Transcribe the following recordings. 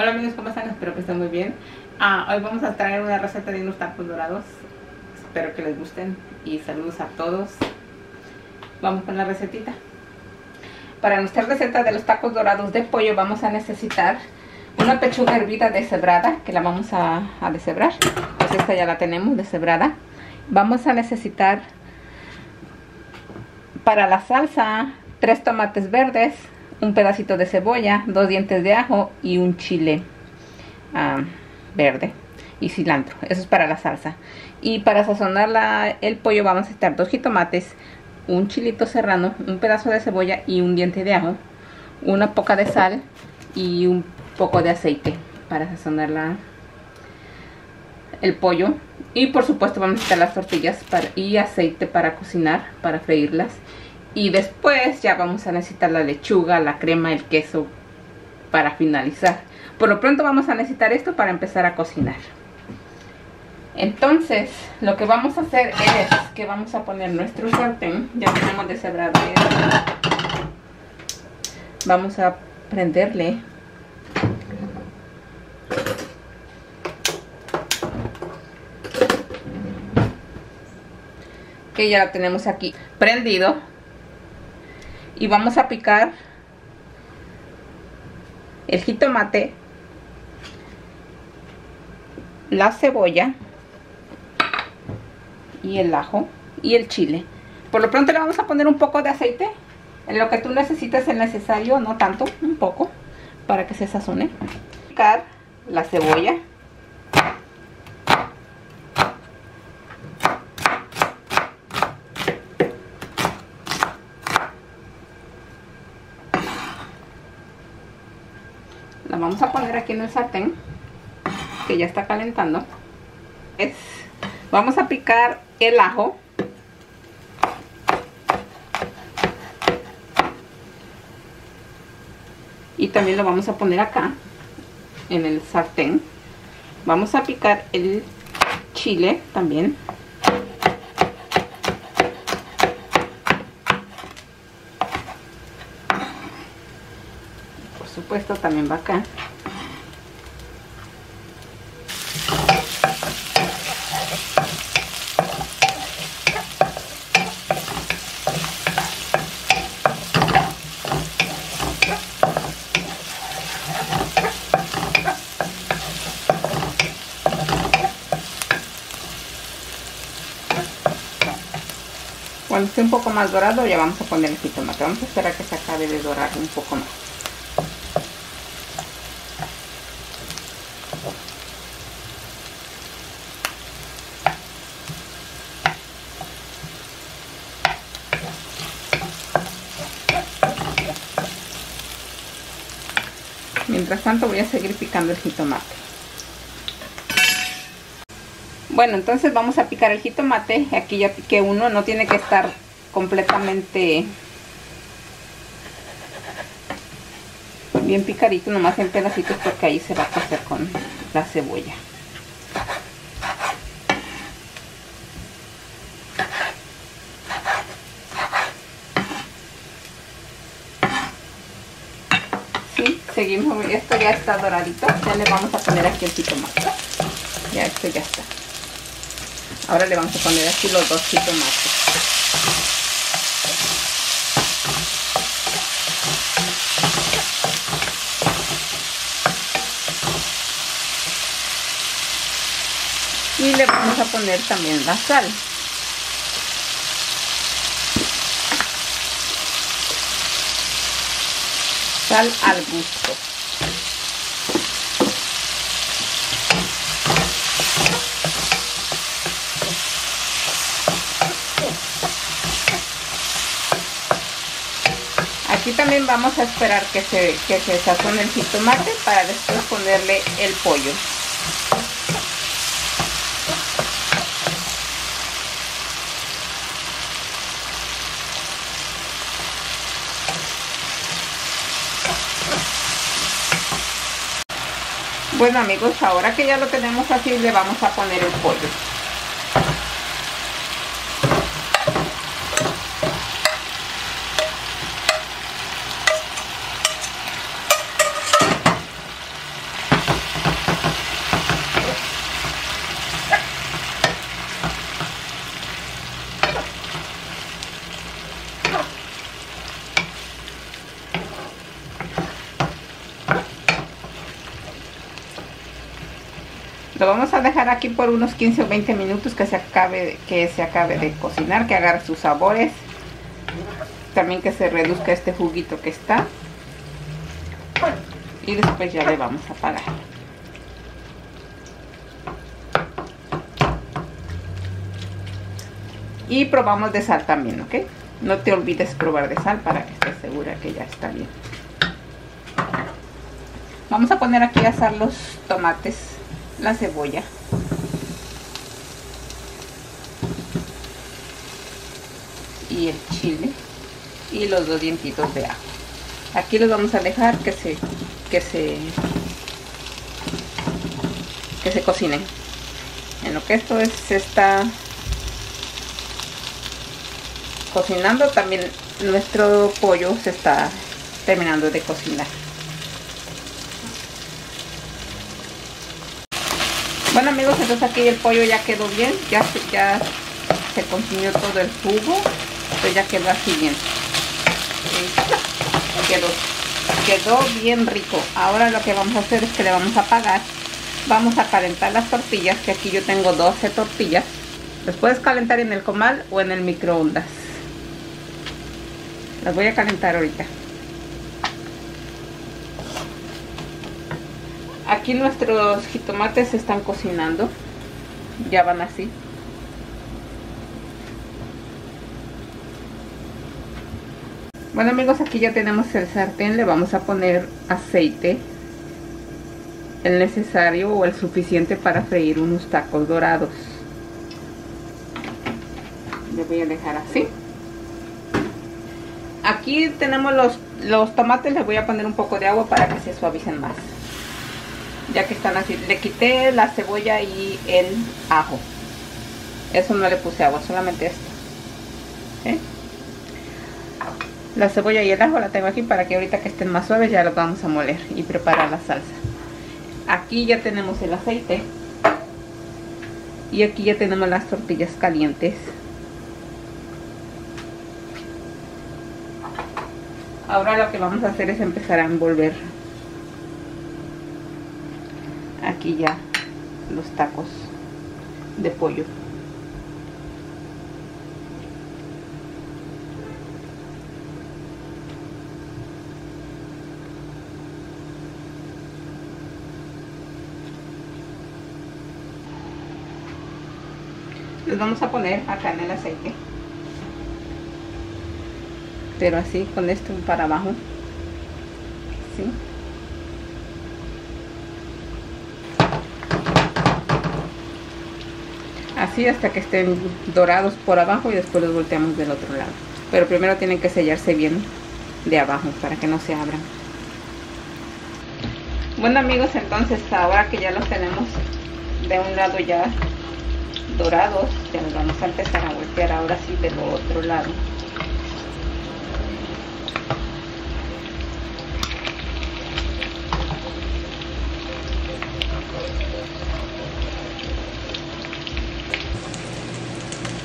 Hola amigos, ¿cómo están? Espero que estén muy bien. Ah, hoy vamos a traer una receta de unos tacos dorados. Espero que les gusten y saludos a todos. Vamos con la recetita. Para nuestra receta de los tacos dorados de pollo vamos a necesitar una pechuga hervida deshebrada, que la vamos a, a deshebrar. Pues esta ya la tenemos deshebrada. Vamos a necesitar para la salsa tres tomates verdes, un pedacito de cebolla, dos dientes de ajo y un chile uh, verde y cilantro. Eso es para la salsa. Y para sazonar la, el pollo vamos a necesitar dos jitomates, un chilito serrano, un pedazo de cebolla y un diente de ajo, una poca de sal y un poco de aceite para sazonar la, el pollo. Y por supuesto vamos a necesitar las tortillas y aceite para cocinar, para freírlas. Y después ya vamos a necesitar la lechuga, la crema, el queso para finalizar. Por lo pronto vamos a necesitar esto para empezar a cocinar. Entonces, lo que vamos a hacer es que vamos a poner nuestro sartén. Ya tenemos deshebrado. Vamos a prenderle que ya lo tenemos aquí prendido y vamos a picar el jitomate la cebolla y el ajo y el chile. Por lo pronto le vamos a poner un poco de aceite. En lo que tú necesites el necesario no tanto un poco para que se sazone. Picar la cebolla la vamos a poner aquí en el sartén que ya está calentando es, vamos a picar el ajo. Y también lo vamos a poner acá en el sartén. Vamos a picar el chile también. Por supuesto también va acá Cuando esté un poco más dorado ya vamos a poner el jitomate. Vamos a esperar que se acabe de dorar un poco más. Mientras tanto voy a seguir picando el jitomate. Bueno, entonces vamos a picar el jitomate. Aquí ya piqué uno, no tiene que estar completamente bien picadito, nomás en pedacitos porque ahí se va a cocer con la cebolla. Sí, seguimos, esto ya está doradito, ya le vamos a poner aquí el jitomate. Ya esto ya está. Ahora le vamos a poner aquí los dos jitomates. Y le vamos a poner también la sal. Sal al gusto. Aquí también vamos a esperar que se, que se sazone el jitomate para después ponerle el pollo. Bueno amigos, ahora que ya lo tenemos así, le vamos a poner el pollo. vamos a dejar aquí por unos 15 o 20 minutos que se acabe, que se acabe de cocinar, que agarre sus sabores. También que se reduzca este juguito que está. Y después ya le vamos a apagar. Y probamos de sal también, ¿ok? No te olvides probar de sal para que estés segura que ya está bien. Vamos a poner aquí a asar los tomates, la cebolla. Y el chile. Y los dos dientitos de ajo. Aquí los vamos a dejar que se, que se, que se cocinen. En lo que esto es, se está cocinando, también nuestro pollo se está terminando de cocinar. Bueno amigos, entonces aquí el pollo ya quedó bien, ya, se consumió todo el jugo, entonces ya quedó así bien. Quedó, quedó bien rico. Ahora lo que vamos a hacer es que le vamos a apagar. Vamos a calentar las tortillas, que aquí yo tengo 12 tortillas. Las puedes calentar en el comal o en el microondas. Las voy a calentar ahorita. Aquí nuestros jitomates se están cocinando. Ya van así. Bueno amigos, aquí ya tenemos el sartén. Le vamos a poner aceite. El necesario o el suficiente para freír unos tacos dorados. Le voy a dejar así. Aquí tenemos los, los tomates, les voy a poner un poco de agua para que se suavicen más ya que están así. Le quité la cebolla y el ajo. Eso no le puse agua, solamente esto. ¿Eh? La cebolla y el ajo la tengo aquí para que ahorita que estén más suaves ya los vamos a moler y preparar la salsa. Aquí ya tenemos el aceite. Y aquí ya tenemos las tortillas calientes. Ahora lo que vamos a hacer es empezar a envolver aquí ya los tacos de pollo. Los vamos a poner acá en el aceite. Pero así con esto para abajo. ¿Sí? Hasta que estén dorados por abajo y después los volteamos del otro lado. Pero primero tienen que sellarse bien de abajo para que no se abran. Bueno amigos entonces ahora que ya los tenemos de un lado ya dorados ya nos vamos a empezar a voltear ahora sí del otro lado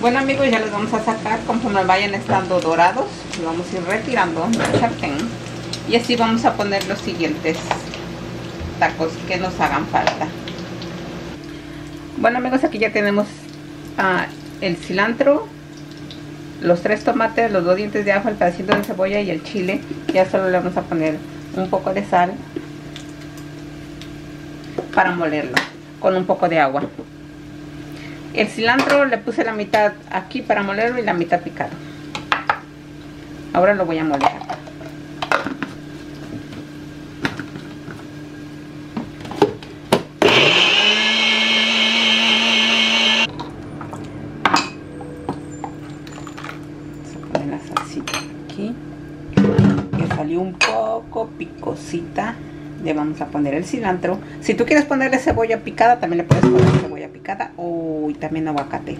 Bueno amigos, ya los vamos a sacar conforme vayan estando dorados. Los vamos a ir retirando del sartén. Y así vamos a poner los siguientes tacos que nos hagan falta. Bueno amigos, aquí ya tenemos uh, el cilantro, los tres tomates, los dos dientes de ajo, el pedacito de cebolla y el chile. Ya solo le vamos a poner un poco de sal para molerlo con un poco de agua. El cilantro le puse la mitad aquí para molerlo y la mitad picado. Ahora lo voy a moler. La salsita aquí. Que salió un poco picosita le vamos a poner el cilantro. Si tú quieres ponerle cebolla picada, también le puedes poner cebolla picada o también aguacate.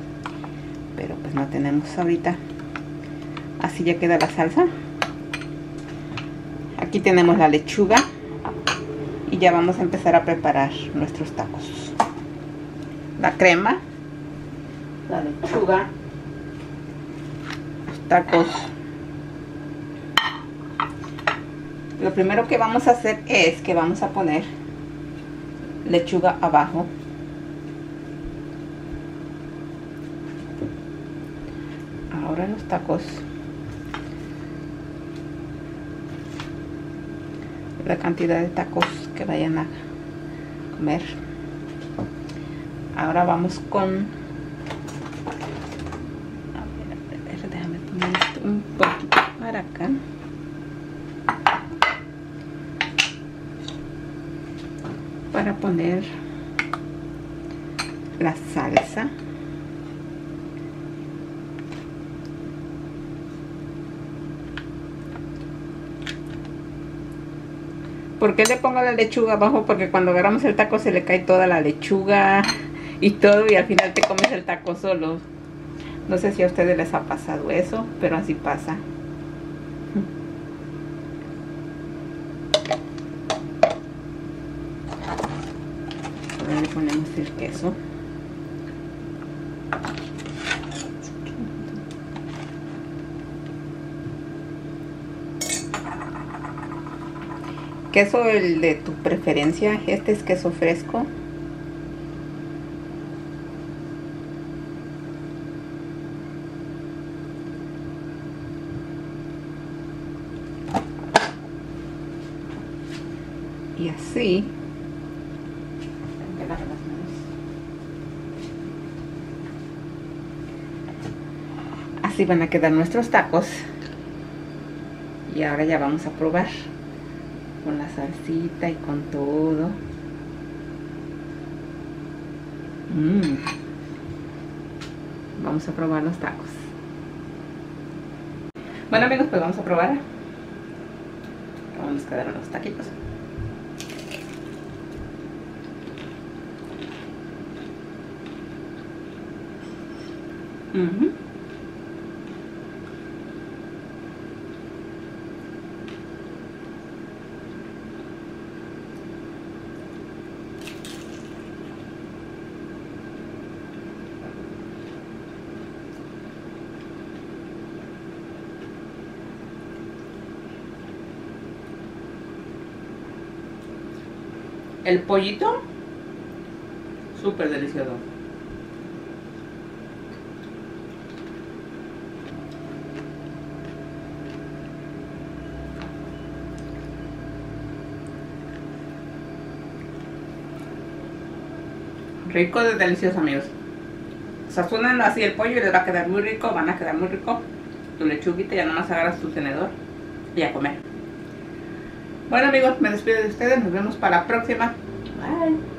Pero pues no tenemos ahorita. Así ya queda la salsa. Aquí tenemos la lechuga. Y ya vamos a empezar a preparar nuestros tacos. La crema. La lechuga. Los tacos lo primero que vamos a hacer es que vamos a poner lechuga abajo los tacos. La cantidad de tacos que vayan a comer. Ahora vamos con... A ver, a ver, déjame poner un poquito para acá. Para poner la salsa. ¿Por qué le pongo la lechuga abajo? Porque cuando agarramos el taco se le cae toda la lechuga y todo y al final te comes el taco solo. No sé si a ustedes les ha pasado eso, pero así pasa. Ahora le ponemos el queso. Queso el de tu preferencia este es queso fresco. Y así. Así van a quedar nuestros tacos. Y ahora ya vamos a probar con la salsita y con todo. Mm. Vamos a probar los tacos. Bueno amigos, pues vamos a probar. Vamos a quedar los taquitos. El pollito, súper delicioso. Rico de delicioso amigos. Sazonan así el pollo y les va a quedar muy rico, van a quedar muy rico. Tu lechuguita ya nomás agarras tu tenedor y a comer. Bueno amigos, me despido de ustedes. Nos vemos para la próxima. Bye.